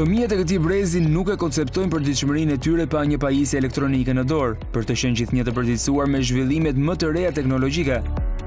Fëmijët e këtij brezi nuk e konceptojnë përditshmërinë e tyre pa një pajisje elektronike në dorë, për të qenë gjithnjë të përditësuar me zhvillimet më të reja teknologjike.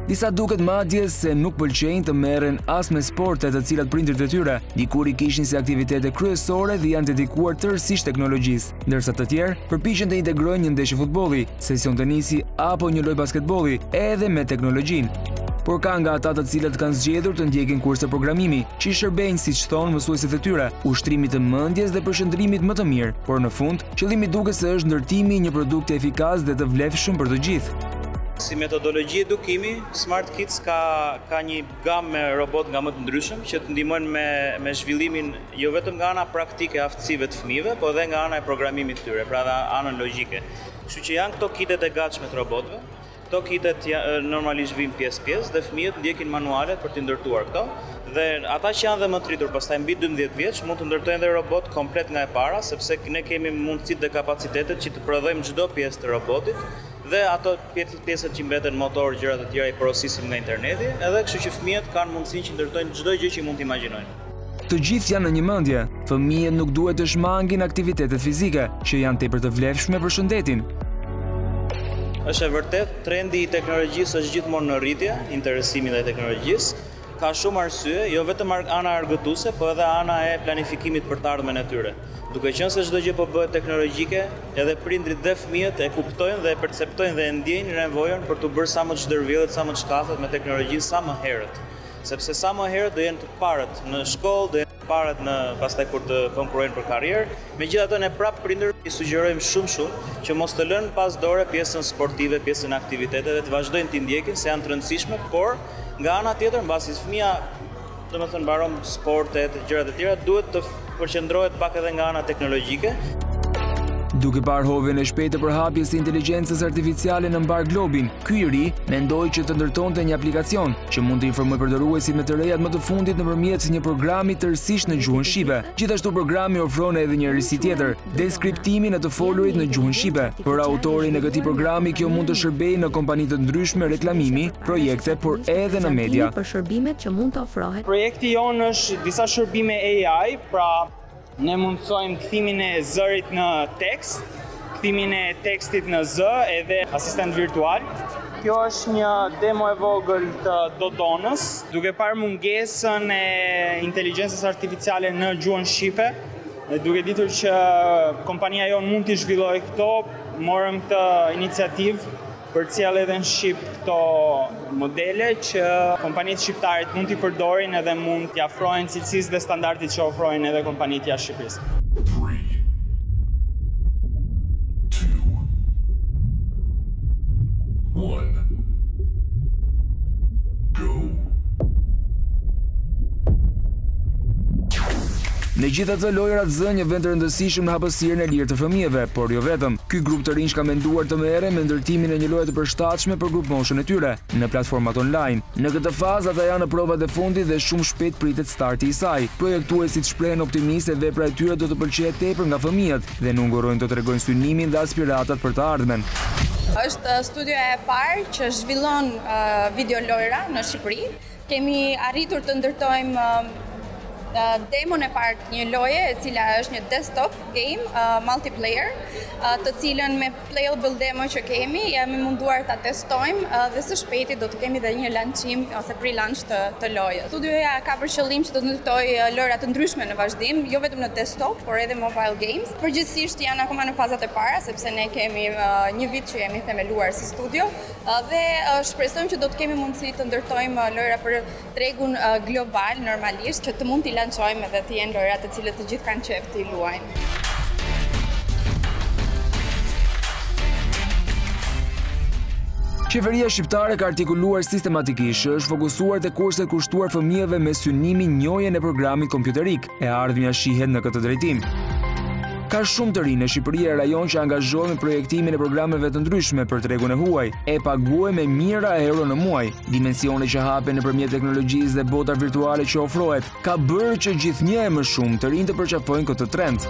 Disa duket madje se nuk pëlqejnë të merren as me sporte të cilat prindërit e tyre dikur i kishin si aktivitete kryesore dhe janë dedikuar tërësisht teknologjisë. ndërsa të tjerë përpiqen të integrojnë një ndeshje futbolli, sesion tenisi apo një lojë basketbolli edhe me teknologjinë. Por ka nga ata të cilët kanë zgjedhur të ndjekin kurse programimi, që i shërbejnë siç thonë mësuesit e tyre, ushtrimit të mendjes dhe përqendrimit më të mirë, por në fund, qëllimi duket se është ndërtimi i një produkti efikas dhe të vlefshëm për të gjithë. Si metodologji edukimi, Smart Kids ka ka një gamë me robotë nga më të ndryshëm që të ndihmojnë me me zhvillimin jo vetëm nga ana praktike aftësive të fëmijëve, po dhe nga ana e programimit të tyre, pra edhe anën logjike. Kështu që janë këto kitet e gatshme të robotëve. Këto kitet normalisht vijnë pjesë-pjesë dhe fëmijët ndjekin manualet për t'i ndërtuar këto dhe ata që janë dhe më të rritur, pastaj mbi 12 vjeç, mund të ndërtojnë dhe robot komplet nga e para, sepse ne kemi mundësitë dhe kapacitetet që të prodhojmë çdo pjesë të robotit dhe ato Pjesët pjesët që mbeten motor gjëra të tjera i porosisim nga interneti edhe kështu që fëmijët kanë mundësinë që ndërtojnë çdo gjë që mund të imagjinojnë. Të gjithë janë në një mendje, fëmijët nuk duhet të shmangin aktivitetet fizike, që janë tepër të vlefshme për shëndetin. Është e vërtetë, trendi i teknologjisë është gjithmonë në rritje, interesimi ndaj teknologjisë. Ka shumë arsye, jo vetëm ana argëtuese, po edhe ana e planifikimit për të ardhmen e tyre. Duke qenë se çdo gjë po bëhet teknologjike, edhe prindrit dhe fëmijët e kuptojnë dhe e perceptojnë dhe e ndjejnë nevojën për t'u bërë sa më të zhdërvjellët, sa më të shkathët me teknologjinë sa më herët. Sepse sa më herët do jenë të parët në shkollë, do jenë. parët në pastaj kur të konkurrojnë për karrierë. Megjithatë ne prap prindërve i sugjerojmë shumë shumë që mos të lënë pas dore pjesën sportive, pjesën e aktiviteteve, të vazhdojnë t'i ndjekin se janë të rëndësishme, por nga ana tjetër mbasi fëmia domethënë mbaron sportet, gjërat e tjera, duhet të përqendrohet pak edhe nga ana teknologjike. Duke parë hovin e shpejtë të përhapjes së inteligjencës artificiale në mbarë globin, Ky i ri mendoi që të ndërtonte një aplikacion që mund të informojë përdoruesit me të rejat më të fundit nëpërmjet një programi tërësisht në gjuhën shqipe. Gjithashtu programi ofron edhe një risi tjetër, deskriptimin e të folurit në gjuhën shqipe. Për autorin e këtij programi kjo mund të shërbejë në kompani të ndryshme reklamimi, projekte, por edhe në media. Projekti jonë është disa shërbime AI, pra Ne mundësojmë kthimin e zërit në tekst, kthimin e tekstit në zë edhe asistent virtual. Kjo është një demo e vogël të Dodonës, duke parë mungesën e inteligjencës artificiale në gjuhën shqipe, dhe duke ditur që kompania jonë mund t'i zhvillojë këto, morëm këtë iniciativë Përcjell edhe në shqip këto modele që kompanitë shqiptare mund t'i përdorin edhe mund t'i afrohen cilësisë dhe standardit që ofrojnë edhe kompanitë jashtë Shqipërisë. Megjithatë, lojërat zënë një vend të rëndësishëm në hapësirën e lirë të fëmijëve, por jo vetëm. Ky grup të rinjsh ka menduar të merrej me ndërtimin e një loje të përshtatshme për grupmoshën e tyre, në platformat online. Në këtë fazë ata janë në provat e fundit dhe shumë shpejt pritet starti i saj. Projektuesit shprehen optimistë se vepra e tyre do të pëlqehet tepër nga fëmijët dhe nuk ngurrojnë të tregojnë synimin dhe aspiratat për të ardhmen. Është studioja e parë që zhvillon video lojra në Shqipëri. Kemi arritur të ndërtojmë demon e parë një loje e cila është një desktop game uh, multiplayer, uh, të cilën me playable demo që kemi jemi munduar ta testojmë uh, dhe së shpejti do të kemi dhe një lançim ose pre-launch të, të lojës. Studioja ka për qëllim që do të ndërtojë lojra të ndryshme në vazhdim, jo vetëm në desktop, por edhe mobile games. Përgjithsisht janë akoma në fazat e para sepse ne kemi uh, një vit që jemi themeluar si studio, Dhe shpresojmë që do të kemi mundësi të ndërtojmë lojra për tregun global normalisht që të mund t'i lançojmë edhe të jenë lojra të cilat të gjithë kanë qejf t'i luajnë. Qeveria shqiptare ka artikuluar sistematikisht është fokusuar te kurset kushtuar fëmijëve me synimin njohjen e programit kompjuterik, E ardhmja shihet në këtë drejtim. Ka shumë të rinj në Shqipëri e rajon që angazhohen me projektimin e programeve të ndryshme për tregun e huaj, e paguhen me mijëra euro në muaj. Dimensione që hapen nëpërmjet teknologjisë dhe bota virtuale që ofrohet, ka bërë që gjithnjë e më shumë të rinj të përqafojnë këtë trend.